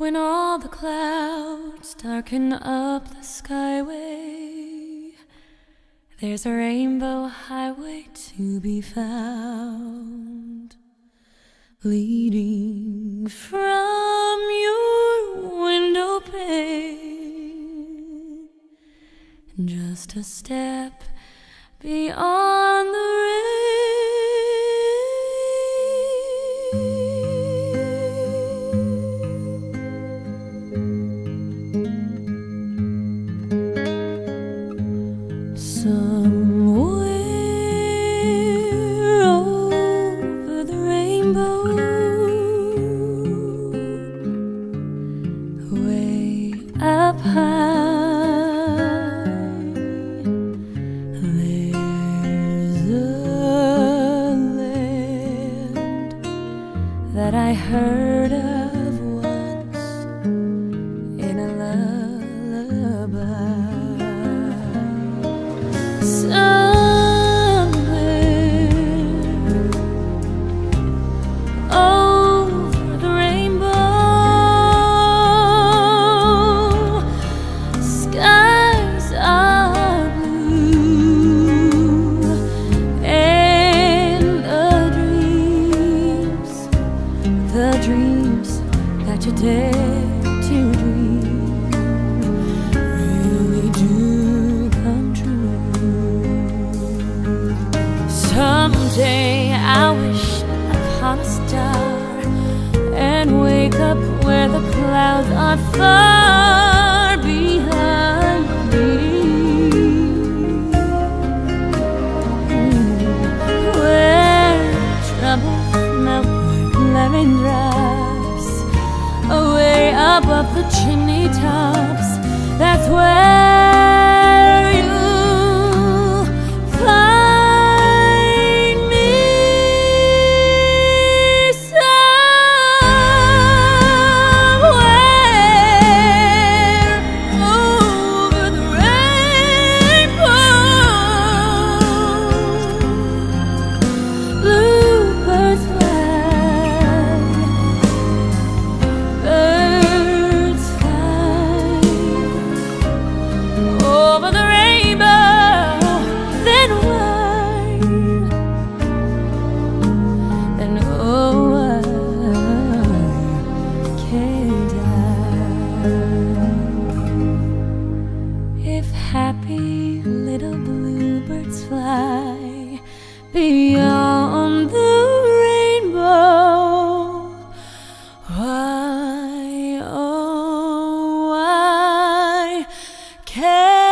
When all the clouds darken up the skyway, there's a rainbow highway to be found, leading from your window pane, just a step beyond the I heard of Someday I wish upon a star and wake up where the clouds are far behind me. Where troubles melt like lemon drops away above the chimney tops. That's where beyond the rainbow. Why, oh, why can't